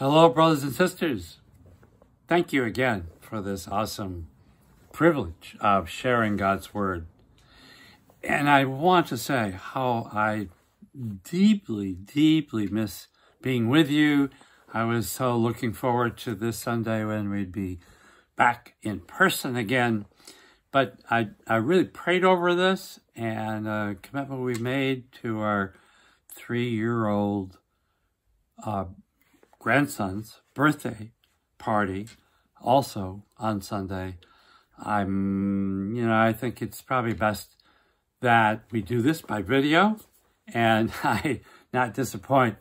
Hello, brothers and sisters. Thank you again for this awesome privilege of sharing God's Word. And I want to say how I deeply, deeply miss being with you. I was so looking forward to this Sunday when we'd be back in person again. But I, I really prayed over this and a commitment we made to our three-year-old uh, grandson's birthday party also on Sunday. I'm, you know, I think it's probably best that we do this by video and I not disappoint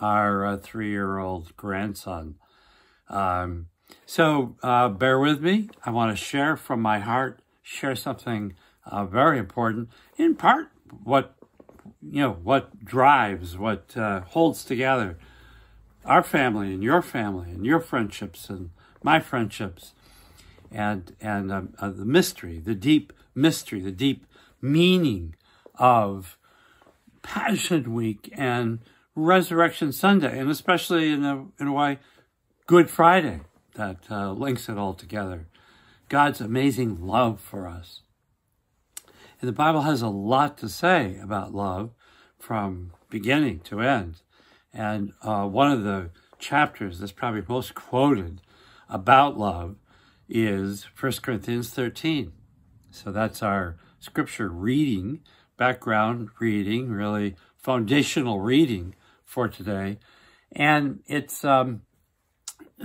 our uh, three-year-old grandson. Um, so uh, bear with me. I want to share from my heart, share something uh, very important, in part what, you know, what drives, what uh, holds together our family and your family and your friendships and my friendships and, and um, uh, the mystery, the deep mystery, the deep meaning of Passion Week and Resurrection Sunday, and especially in a, in a way, Good Friday that uh, links it all together. God's amazing love for us. And the Bible has a lot to say about love from beginning to end. And uh, one of the chapters that's probably most quoted about love is 1 Corinthians 13. So that's our scripture reading, background reading, really foundational reading for today. And it's um,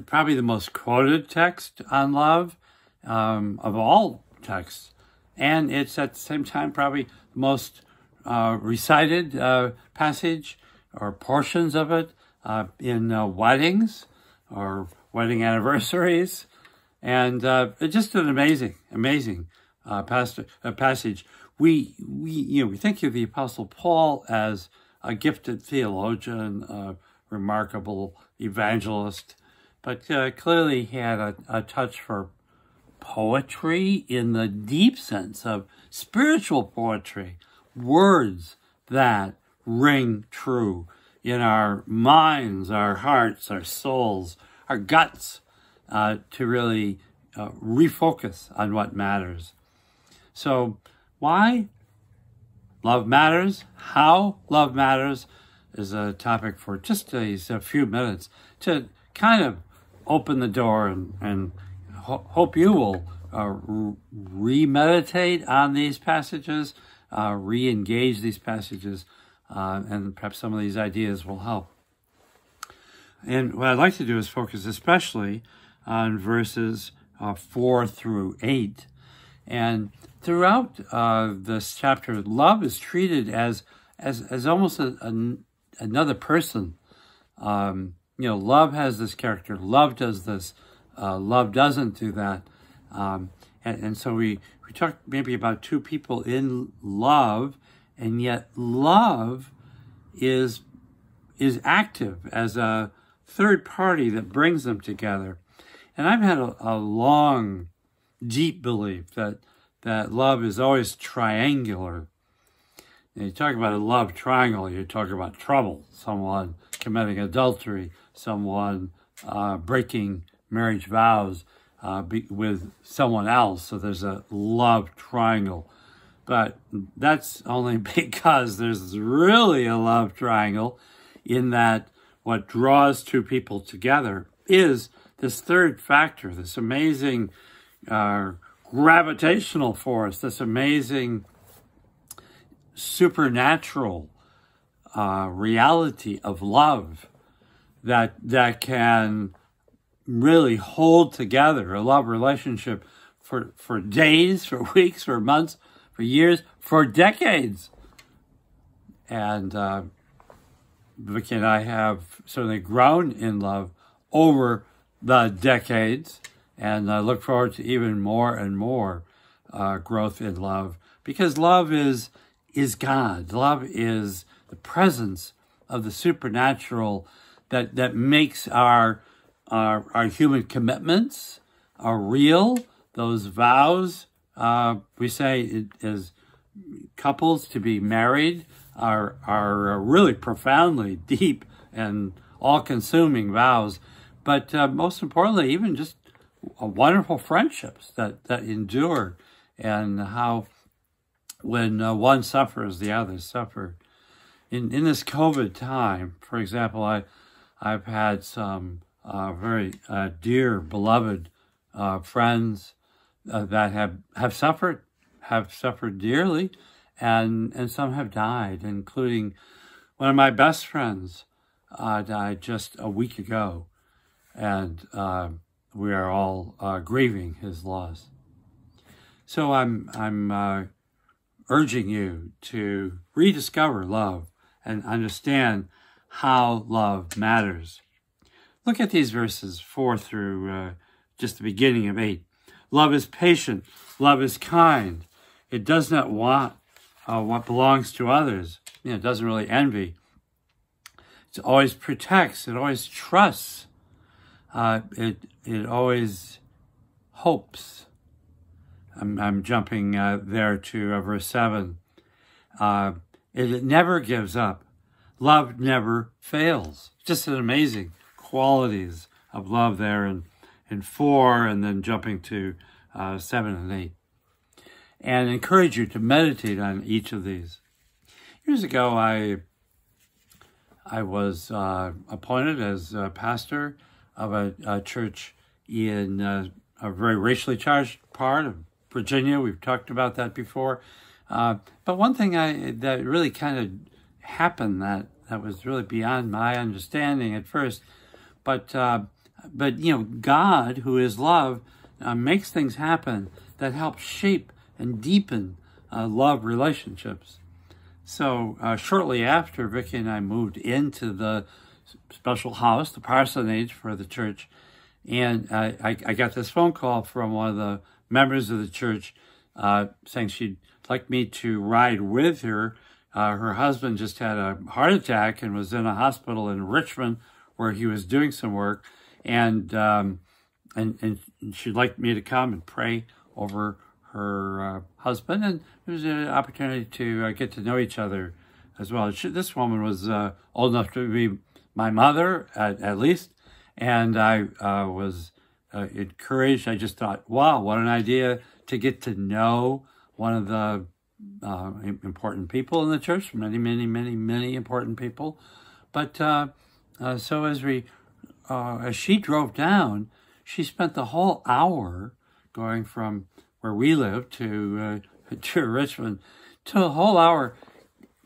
probably the most quoted text on love um, of all texts. And it's at the same time probably the most uh, recited uh, passage or portions of it uh, in uh, weddings or wedding anniversaries. And uh, it's just an amazing, amazing uh, pastor, passage. We, we, you know, we think of the Apostle Paul as a gifted theologian, a remarkable evangelist, but uh, clearly he had a, a touch for poetry in the deep sense of spiritual poetry, words that ring true in our minds, our hearts, our souls, our guts, uh, to really uh, refocus on what matters. So, why love matters, how love matters, is a topic for just a, a few minutes to kind of open the door and, and ho hope you will uh, remeditate on these passages, uh, re-engage these passages, uh, and perhaps some of these ideas will help. And what I'd like to do is focus especially on verses uh, 4 through 8. And throughout uh, this chapter, love is treated as as, as almost a, a, another person. Um, you know, love has this character. Love does this. Uh, love doesn't do that. Um, and, and so we, we talk maybe about two people in love, and yet love is is active as a third party that brings them together. And I've had a, a long, deep belief that that love is always triangular. And you talk about a love triangle, you talk about trouble, someone committing adultery, someone uh, breaking marriage vows uh, be, with someone else. So there's a love triangle. But that's only because there's really a love triangle in that what draws two people together is this third factor, this amazing uh, gravitational force, this amazing supernatural uh, reality of love that that can really hold together a love relationship for for days, for weeks, for months, for years, for decades. And uh, Vicky and I have certainly grown in love over the decades, and I look forward to even more and more uh, growth in love because love is is God. Love is the presence of the supernatural that that makes our our, our human commitments are real. Those vows uh, we say as couples to be married are are really profoundly deep and all-consuming vows, but uh, most importantly, even just wonderful friendships that, that endure and how when uh, one suffers, the others suffer. In, in this COVID time, for example, I, I've had some uh, very uh, dear, beloved uh, friends uh, that have, have suffered, have suffered dearly, and, and some have died, including one of my best friends uh, died just a week ago, and uh, we are all uh, grieving his loss. So I'm, I'm uh, urging you to rediscover love and understand how love matters. Look at these verses 4 through uh, just the beginning of 8. Love is patient. Love is kind. It does not want uh, what belongs to others. You know, it doesn't really envy. It always protects. It always trusts. Uh, it it always hopes. I'm, I'm jumping uh, there to uh, verse 7. Uh, it, it never gives up. Love never fails. Just an amazing qualities of love there in, in 4 and then jumping to uh, 7 and 8 and encourage you to meditate on each of these. Years ago, I I was uh, appointed as a pastor of a, a church in uh, a very racially charged part of Virginia. We've talked about that before. Uh, but one thing I that really kind of happened that that was really beyond my understanding at first, but uh, but you know God, who is love, uh, makes things happen that help shape and deepen uh, love relationships. So uh, shortly after Vicki and I moved into the special house, the parsonage for the church, and I, I, got this phone call from one of the members of the church uh, saying she'd like me to ride with her. Uh, her husband just had a heart attack and was in a hospital in Richmond where he was doing some work, and um, and and she'd like me to come and pray over her uh, husband, and it was an opportunity to uh, get to know each other as well. She, this woman was uh, old enough to be my mother, at, at least, and I uh, was uh, encouraged. I just thought, wow, what an idea to get to know one of the uh, important people in the church, many, many, many, many important people. But so as we, as she drove down, she spent the whole hour going from where we live to uh, to Richmond to a whole hour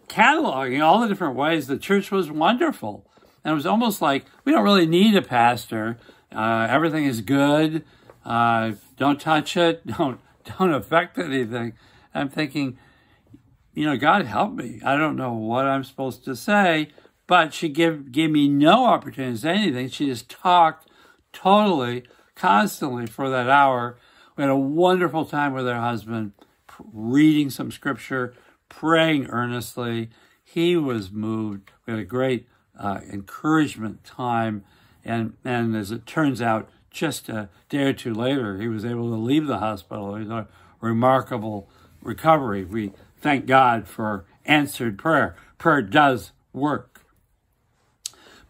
cataloging all the different ways the church was wonderful. And it was almost like we don't really need a pastor. Uh, everything is good. Uh, don't touch it. Don't don't affect anything. I'm thinking, you know, God help me. I don't know what I'm supposed to say, but she gave gave me no opportunity to say anything. She just talked totally, constantly for that hour we had a wonderful time with her husband, reading some scripture, praying earnestly. He was moved. We had a great uh, encouragement time. And, and as it turns out, just a day or two later, he was able to leave the hospital. It was a remarkable recovery. We thank God for answered prayer. Prayer does work.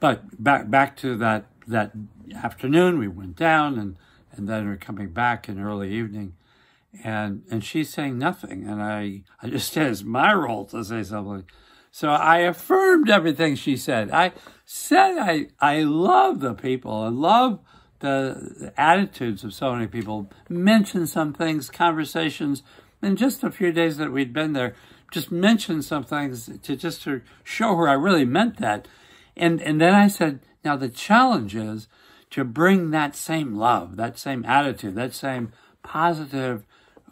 But back back to that that afternoon, we went down and and then we're coming back in early evening. And and she's saying nothing. And i i just said it's my role to say something. So i affirmed everything she said. I said i i love the people. I love the attitudes of so many people. Mentioned some things conversations. In just a few days that we'd been there just mentioned some things to just to show her i really meant that and and then i said now the challenge is to bring that same love, that same attitude, that same positive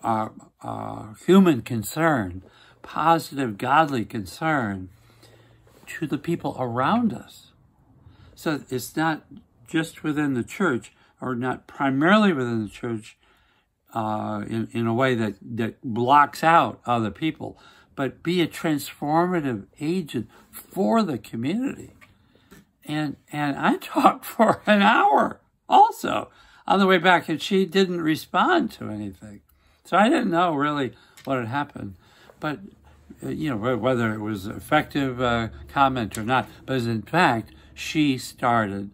uh, uh, human concern, positive godly concern to the people around us. So it's not just within the church or not primarily within the church uh, in, in a way that, that blocks out other people, but be a transformative agent for the community. And, and I talked for an hour also on the way back, and she didn't respond to anything. So I didn't know really what had happened. But, uh, you know, whether it was effective uh, comment or not, but in fact, she started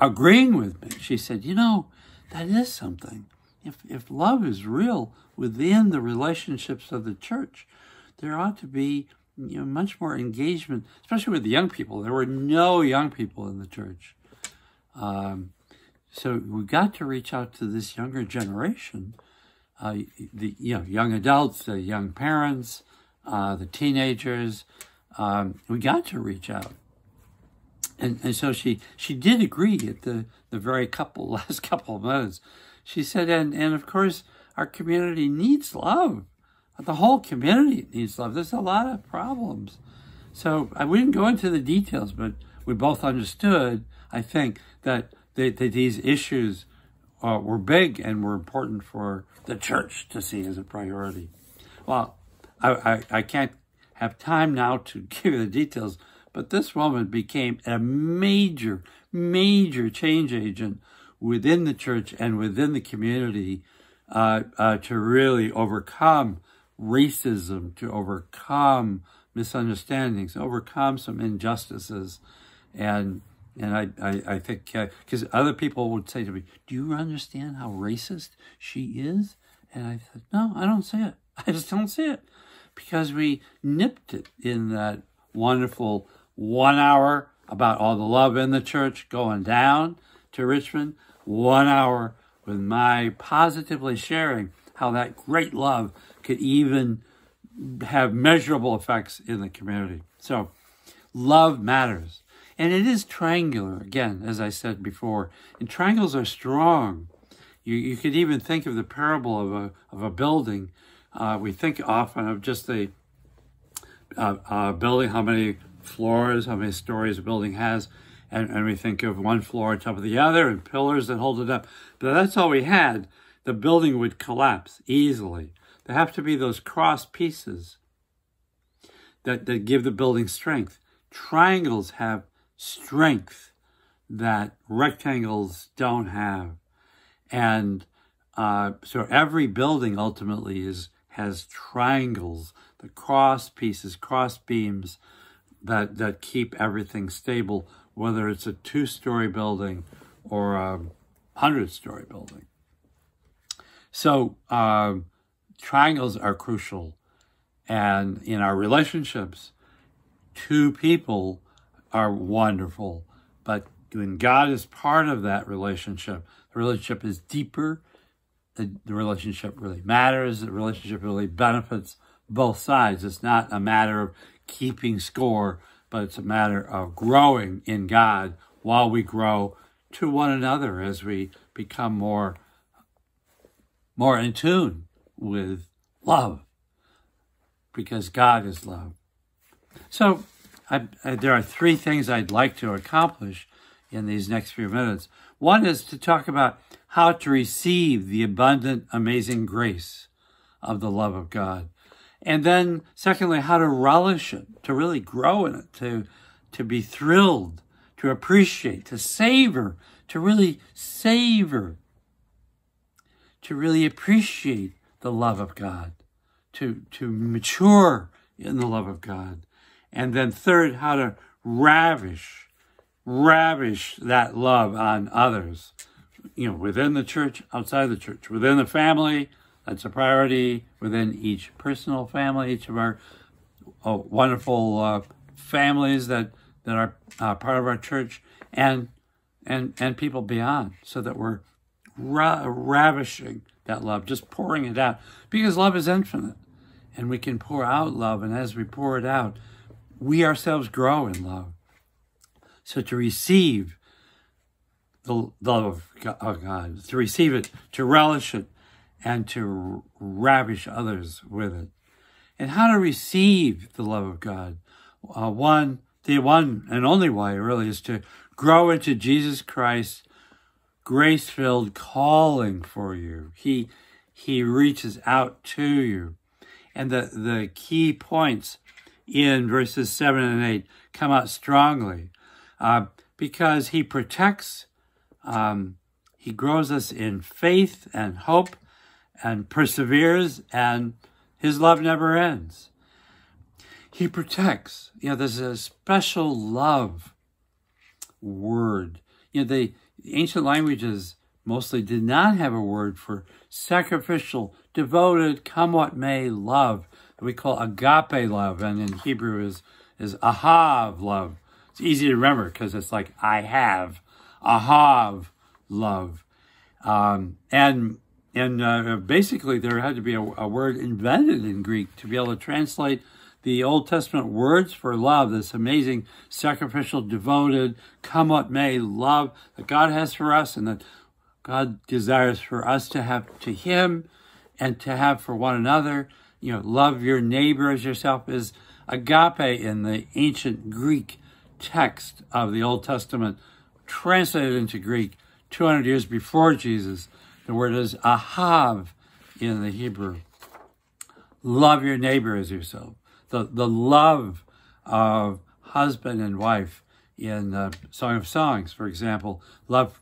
agreeing with me. She said, you know, that is something. If, if love is real within the relationships of the church, there ought to be you know, much more engagement, especially with the young people. There were no young people in the church. Um, so we got to reach out to this younger generation, uh, the you know young adults, the young parents, uh, the teenagers. Um, we got to reach out, and and so she she did agree at the the very couple last couple of months. She said, and and of course our community needs love. The whole community needs love. There's a lot of problems. So I wouldn't go into the details, but we both understood, I think, that that, that these issues uh, were big and were important for the church to see as a priority. Well, I, I, I can't have time now to give you the details, but this woman became a major, major change agent within the church and within the community uh, uh, to really overcome racism, to overcome misunderstandings, overcome some injustices, and and I, I, I think, because uh, other people would say to me, do you understand how racist she is? And I said, no, I don't see it. I just don't see it. Because we nipped it in that wonderful one hour about all the love in the church going down to Richmond, one hour with my positively sharing how that great love could even have measurable effects in the community. So, love matters. And it is triangular, again, as I said before. And triangles are strong. You, you could even think of the parable of a, of a building. Uh, we think often of just a, a, building, how many floors, how many stories a building has. And, and we think of one floor on top of the other and pillars that hold it up. But that's all we had. The building would collapse easily. Have to be those cross pieces that, that give the building strength. Triangles have strength that rectangles don't have. And uh, so every building ultimately is has triangles, the cross pieces, cross beams that, that keep everything stable, whether it's a two-story building or a hundred-story building. So uh, triangles are crucial. And in our relationships, two people are wonderful. But when God is part of that relationship, the relationship is deeper. The, the relationship really matters. The relationship really benefits both sides. It's not a matter of keeping score, but it's a matter of growing in God while we grow to one another as we become more, more in tune with love because God is love. So I, I, there are three things I'd like to accomplish in these next few minutes. One is to talk about how to receive the abundant, amazing grace of the love of God. And then, secondly, how to relish it, to really grow in it, to, to be thrilled, to appreciate, to savor, to really savor, to really appreciate the love of God, to, to mature in the love of God. And then third, how to ravish, ravish that love on others, you know, within the church, outside the church, within the family, that's a priority, within each personal family, each of our oh, wonderful uh, families that, that are uh, part of our church, and, and, and people beyond, so that we're ra- ravishing that love, just pouring it out, because love is infinite. And we can pour out love, and as we pour it out, we ourselves grow in love. So to receive the love of God, to receive it, to relish it, and to ravish others with it. And how to receive the love of God. Uh, one, the one and only way really is to grow into Jesus Christ, grace-filled calling for you. He, he reaches out to you. And the, the key points in verses 7 and 8 come out strongly uh, because he protects, um, he grows us in faith and hope and perseveres, and his love never ends. He protects. You know, there's a special love word. You know, the ancient languages mostly did not have a word for sacrificial, devoted, come what may love that we call agape love, and in Hebrew is is ahav love. It's easy to remember because it's like I have ahav love, um, and and uh, basically there had to be a, a word invented in Greek to be able to translate the Old Testament words for love, this amazing sacrificial, devoted, come what may love that God has for us and that God desires for us to have to Him and to have for one another. You know, love your neighbor as yourself is agape in the ancient Greek text of the Old Testament, translated into Greek 200 years before Jesus. The word is ahav in the Hebrew. Love your neighbor as yourself. The, the love of husband and wife in uh, Song of Songs, for example, love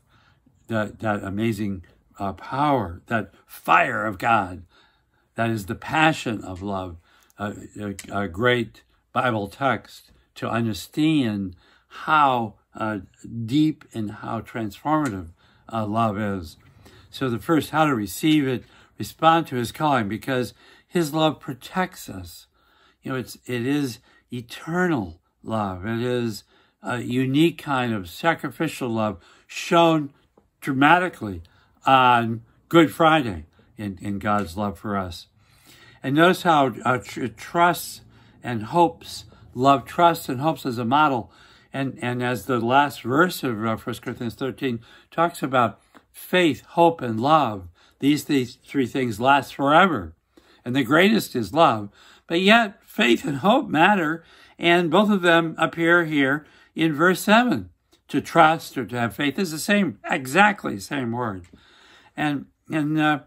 that, that amazing uh, power, that fire of God, that is the passion of love, uh, a, a, great Bible text to understand how uh, deep and how transformative uh, love is. So the first, how to receive it, respond to his calling, because his love protects us. You know, it's, it is eternal love. It is a unique kind of sacrificial love shown dramatically on Good Friday in, in God's love for us. And notice how uh, tr- trusts and hopes, love trusts and hopes as a model. And, and as the last verse of uh, 1 Corinthians 13 talks about faith, hope, and love, these, these three things last forever. And the greatest is love. But yet, faith and hope matter, and both of them appear here in verse 7 to trust or to have faith is the same, exactly same word. And, and, uh,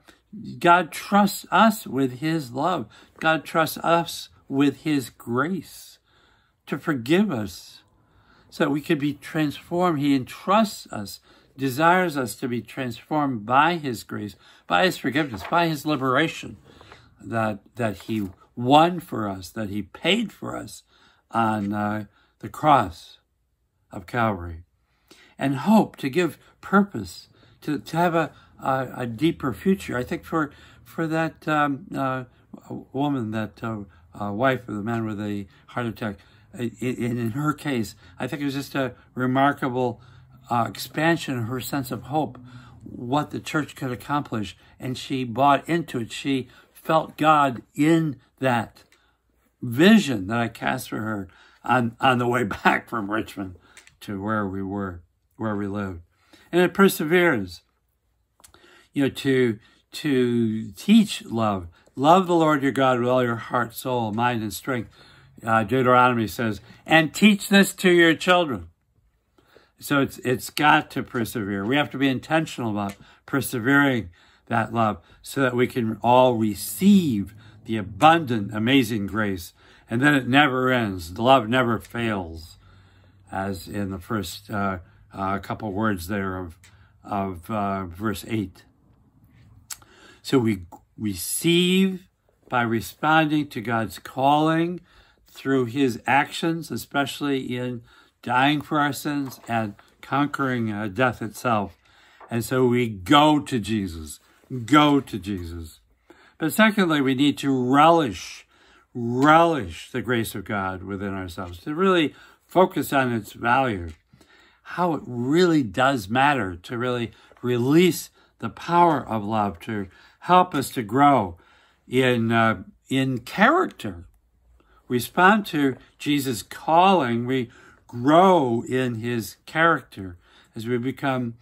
God trusts us with his love. God trusts us with his grace to forgive us so that we could be transformed. He entrusts us, desires us to be transformed by his grace, by his forgiveness, by his liberation that, that he won for us, that he paid for us on uh, the cross of Calvary and hope, to give purpose, to, to have a, a, a deeper future. I think for for that um, uh, woman, that uh, uh, wife of the man with a heart attack, in, in her case, I think it was just a remarkable uh, expansion of her sense of hope, what the church could accomplish, and she bought into it. She felt God in that vision that I cast for her on, on the way back from Richmond to where we were where we lived. And it perseveres, you know, to, to teach love. Love the Lord your God with all your heart, soul, mind, and strength. Uh, Deuteronomy says, and teach this to your children. So it's, it's got to persevere. We have to be intentional about persevering that love so that we can all receive the abundant, amazing grace. And then it never ends. The love never fails, as in the first uh, uh, couple words there of, of uh, verse 8. So we receive by responding to God's calling through his actions, especially in dying for our sins and conquering uh, death itself. And so we go to Jesus, go to Jesus. But secondly, we need to relish, relish the grace of God within ourselves, to really focus on its value how it really does matter to really release the power of love to help us to grow in uh, in character respond to jesus calling we grow in his character as we become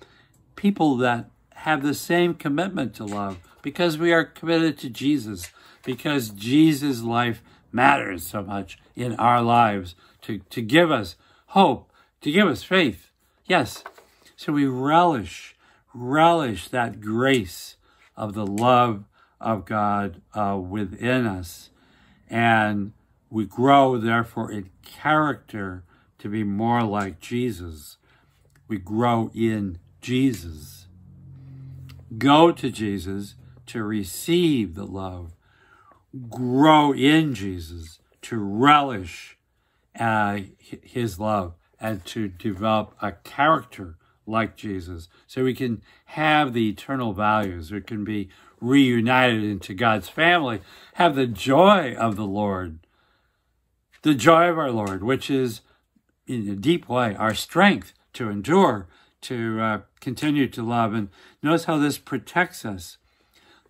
people that have the same commitment to love because we are committed to jesus because jesus life matters so much in our lives to, to give us hope to give us faith Yes. So we relish, relish that grace of the love of God uh, within us. And we grow, therefore, in character to be more like Jesus. We grow in Jesus. Go to Jesus to receive the love. Grow in Jesus to relish uh, his love and to develop a character like Jesus so we can have the eternal values. We can be reunited into God's family, have the joy of the Lord, the joy of our Lord, which is in a deep way our strength to endure, to uh, continue to love. And notice how this protects us.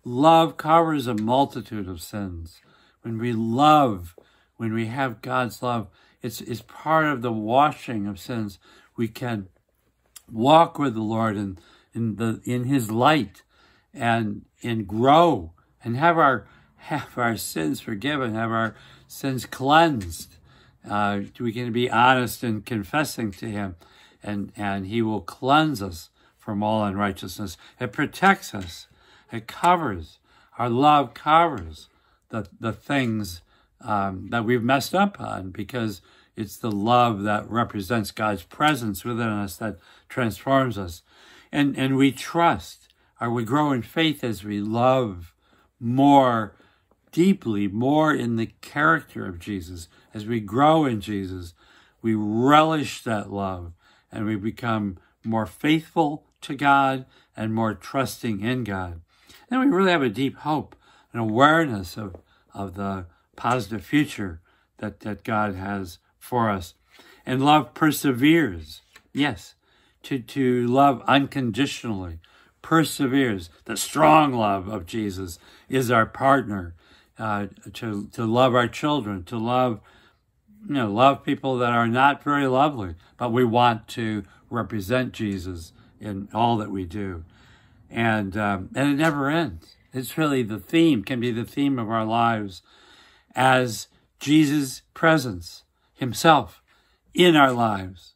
Love covers a multitude of sins. When we love, when we have God's love, it's, it's part of the washing of sins. We can walk with the Lord in, in, the, in His light and, and grow and have our, have our sins forgiven, have our sins cleansed. Uh, we can be honest in confessing to Him, and, and He will cleanse us from all unrighteousness. It protects us. It covers. Our love covers the, the things um, that we've messed up on because it's the love that represents God's presence within us that transforms us. And, and we trust, or we grow in faith as we love more deeply, more in the character of Jesus. As we grow in Jesus, we relish that love and we become more faithful to God and more trusting in God. And we really have a deep hope and awareness of, of the positive future that, that God has for us. And love perseveres. Yes, to, to love unconditionally, perseveres. The strong love of Jesus is our partner uh, to, to love our children, to love, you know, love people that are not very lovely, but we want to represent Jesus in all that we do. And, um, and it never ends. It's really the theme, can be the theme of our lives as Jesus' presence himself in our lives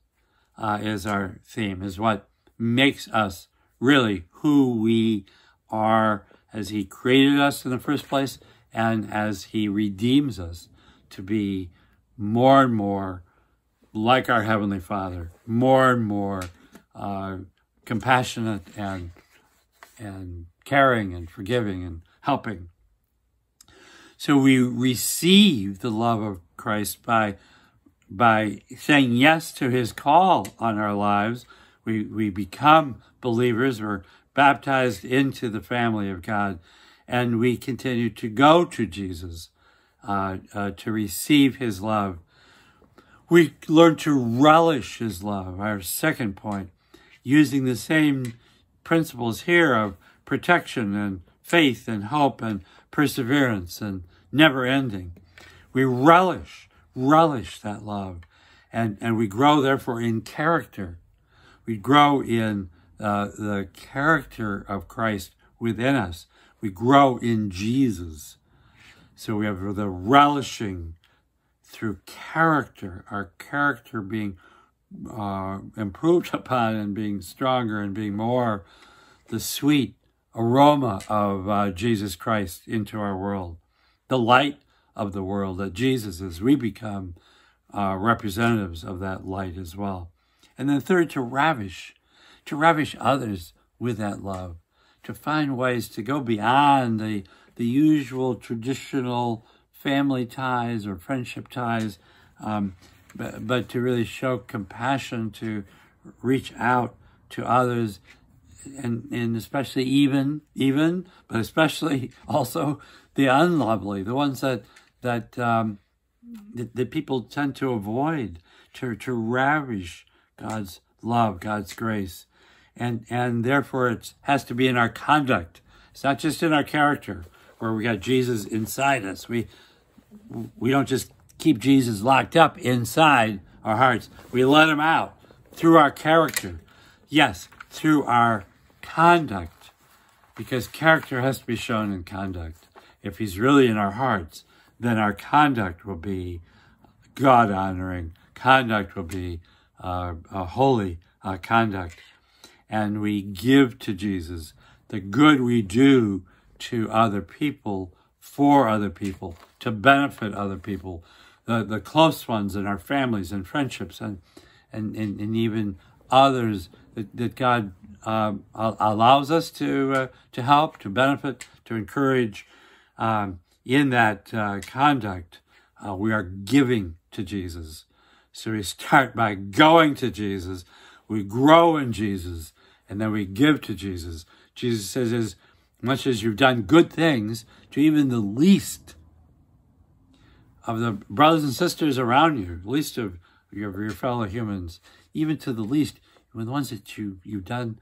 uh, is our theme, is what makes us really who we are as he created us in the first place and as he redeems us to be more and more like our Heavenly Father, more and more uh, compassionate and and caring and forgiving and helping. So we receive the love of Christ by by saying yes to his call on our lives. We we become believers, we're baptized into the family of God, and we continue to go to Jesus uh, uh, to receive his love. We learn to relish his love, our second point, using the same principles here of protection and faith and hope and perseverance and never ending. We relish, relish that love. And, and we grow, therefore, in character. We grow in uh, the character of Christ within us. We grow in Jesus. So we have the relishing through character, our character being uh, improved upon and being stronger and being more the sweet aroma of uh, Jesus Christ into our world, the light of the world that Jesus is. We become uh, representatives of that light as well. And then third, to ravish, to ravish others with that love, to find ways to go beyond the, the usual traditional family ties or friendship ties, um, but, but to really show compassion, to reach out to others, and, and especially even, even, but especially also the unlovely, the ones that, that, um, that, that people tend to avoid, to, to ravish God's love, God's grace. And, and therefore it has to be in our conduct. It's not just in our character where we got Jesus inside us. We, we don't just keep Jesus locked up inside our hearts. We let him out through our character. Yes, through our conduct, because character has to be shown in conduct. If he's really in our hearts, then our conduct will be God honoring. Conduct will be uh, holy uh, conduct. And we give to Jesus the good we do to other people for other people, to benefit other people, the, the close ones in our families and friendships and, and, and, and even others that, that God um, allows us to, uh, to help, to benefit, to encourage. Um, in that uh, conduct, uh, we are giving to Jesus. So we start by going to Jesus, we grow in Jesus, and then we give to Jesus. Jesus says, much as you've done good things to even the least of the brothers and sisters around you, least of your, your fellow humans, even to the least, the ones that you, you've done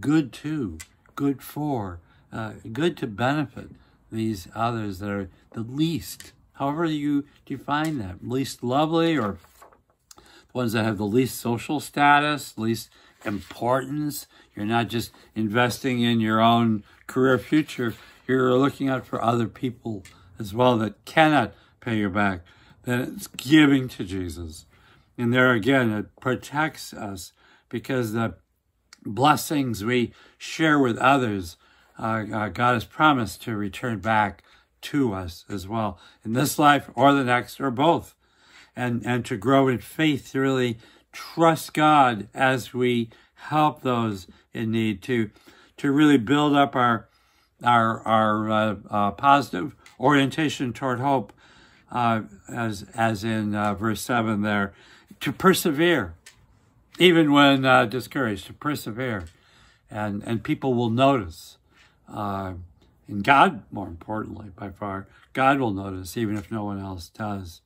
good to, good for, uh, good to benefit these others that are the least, however you define that, least lovely or the ones that have the least social status, least importance. You're not just investing in your own career future. You're looking out for other people as well that cannot pay you back. Then it's giving to Jesus. And there again, it protects us because the blessings we share with others, uh, uh, God has promised to return back to us as well in this life or the next or both. And, and to grow in faith, really trust God as we help those in need, to, to really build up our, our, our uh, uh positive orientation toward hope, uh, as, as in uh, verse 7 there, to persevere, even when uh, discouraged, to persevere. And, and people will notice. Uh, and God, more importantly, by far, God will notice, even if no one else does.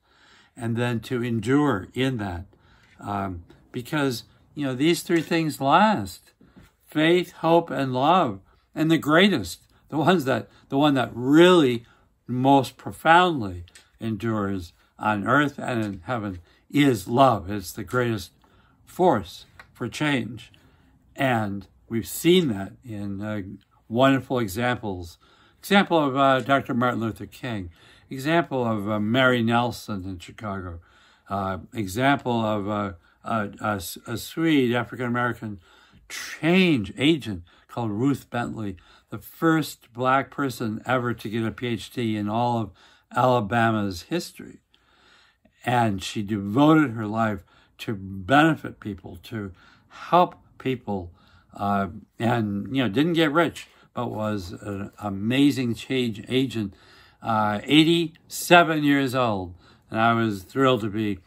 And then to endure in that. Um, because, you know, these three things last faith, hope, and love. And the greatest, the ones that, the one that really most profoundly endures on earth and in heaven is love. It's the greatest force for change. And we've seen that in uh, wonderful examples. Example of uh, Dr. Martin Luther King. Example of uh, Mary Nelson in Chicago. Uh, example of uh, a, a, a Swede African-American change agent called Ruth Bentley, the first black person ever to get a PhD in all of Alabama's history. And she devoted her life to benefit people, to help people, uh, and, you know, didn't get rich, but was an amazing change agent. Uh, 87 years old. And I was thrilled to be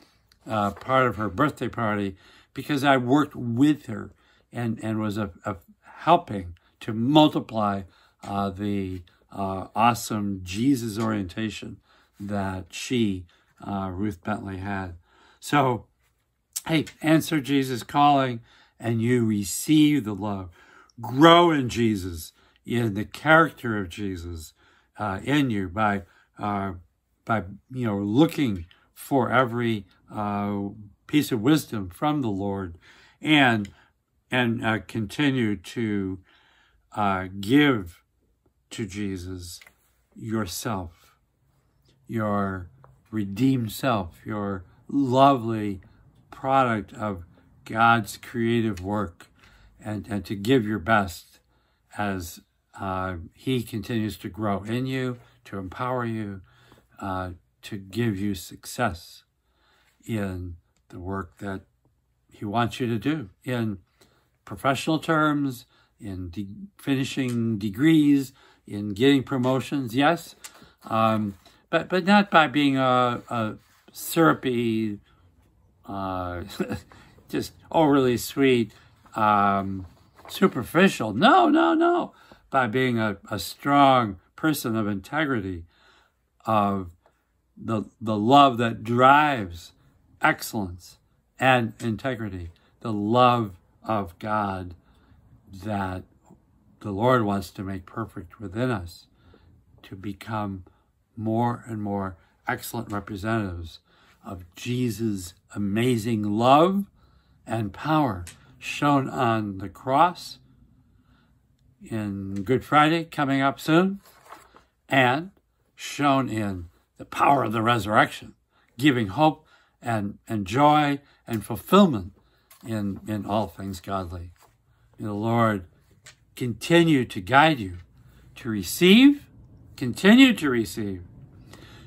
uh, part of her birthday party because I worked with her and, and was a, a helping to multiply uh, the uh, awesome Jesus orientation that she, uh, Ruth Bentley, had. So, hey, answer Jesus' calling and you receive the love. Grow in Jesus, in the character of Jesus uh, in you by, uh, by, you know, looking for every uh, piece of wisdom from the Lord and, and uh, continue to uh, give to Jesus yourself, your redeemed self, your lovely product of God's creative work, and, and to give your best as uh, He continues to grow in you, to empower you, uh, to give you success in the work that He wants you to do in professional terms, in de finishing degrees, in getting promotions, yes, um, but but not by being a, a syrupy, uh, just overly sweet, um, superficial. No, no, no. By being a, a strong person of integrity, of the the love that drives excellence and integrity, the love of God that the Lord wants to make perfect within us to become more and more excellent representatives of Jesus' amazing love and power shown on the cross in Good Friday coming up soon. And shown in the power of the resurrection, giving hope and, and joy and fulfillment in, in all things godly. May the Lord continue to guide you to receive, continue to receive,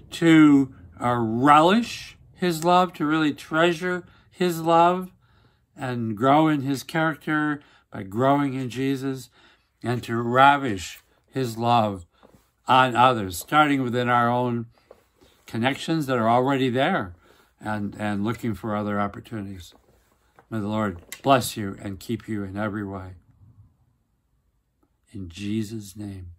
to uh, relish his love, to really treasure his love and grow in his character by growing in Jesus and to ravish his love on others, starting within our own connections that are already there and, and looking for other opportunities. May the Lord bless you and keep you in every way. In Jesus' name.